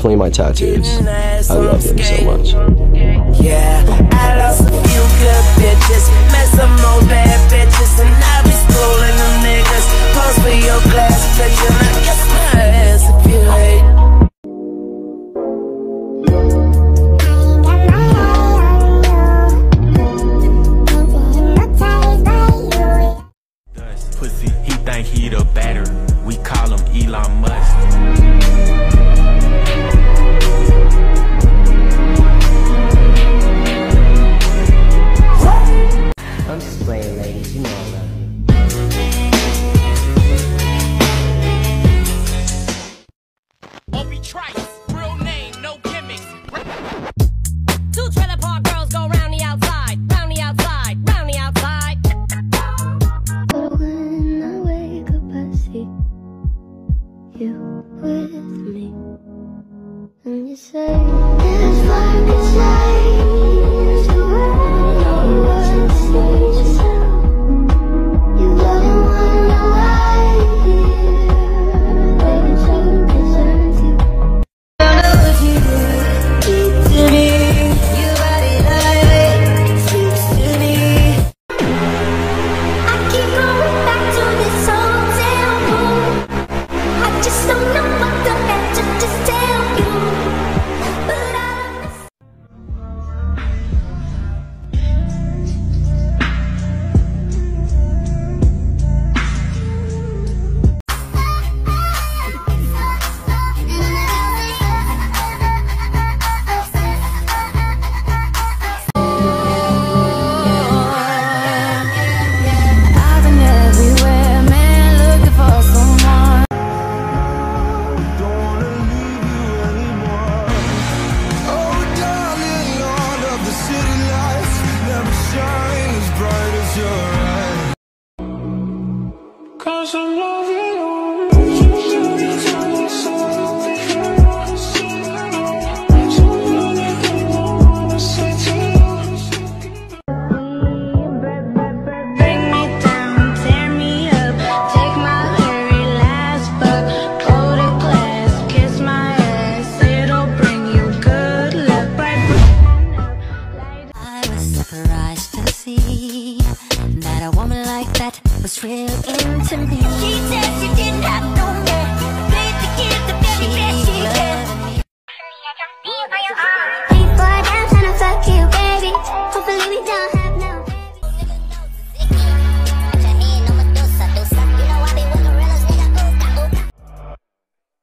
definitely my tattoos. I love them so much. Luck. I was surprised to see that a woman like that was real into me. She said she didn't have no man, played the kid the very best she can. People are down trying to fuck you, baby. Hopefully we don't have no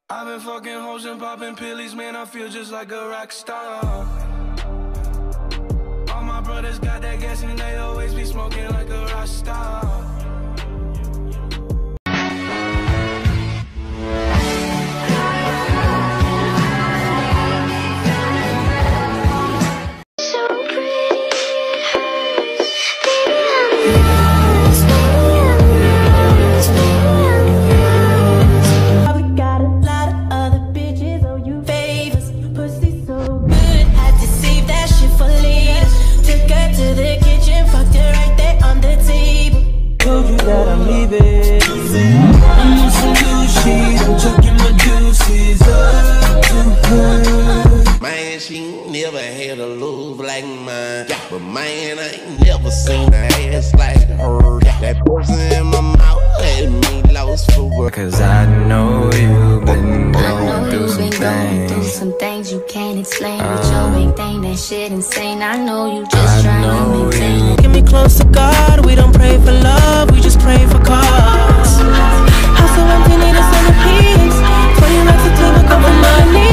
I've been fucking hoes and popping pillies, man. I feel just like a rock star. All my brothers got that gas and they always be smoking like a rock star. But man, I ain't never seen a ass like her. That person in my mouth had me lost for work. Cause I know you've been I going know through you've some been going through things. some things you can't explain. With your big uh, thing, that shit insane. I know you just I trying to know maintain it. Get me close to God. We don't pray for love, we just pray for cause. House so empty, need a centerpiece. 20 racks a table, go for money.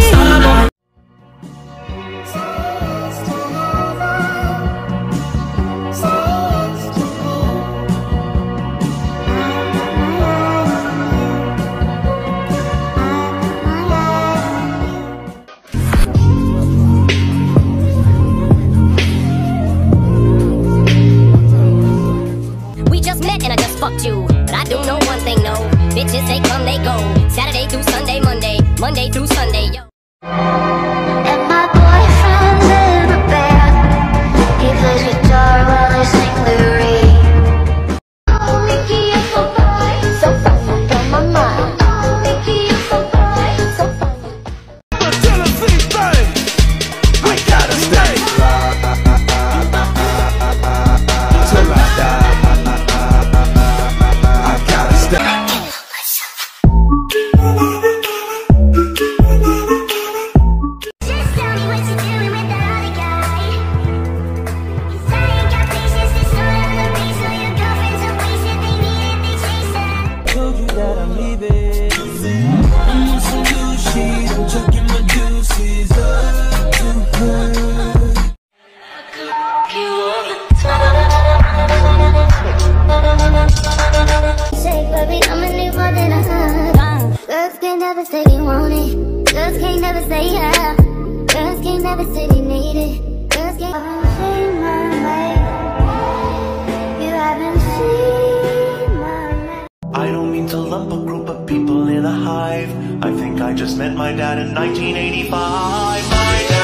Bitches, they come, they go. Saturday through Sunday, Monday. Monday through Sunday, yo. Never. Girls can't never say yeah. Girls can't never say they need it. Girls can't. Oh, mate. I don't mean to lump a group of people in a hive. I think I just met my dad in 1985. My dad.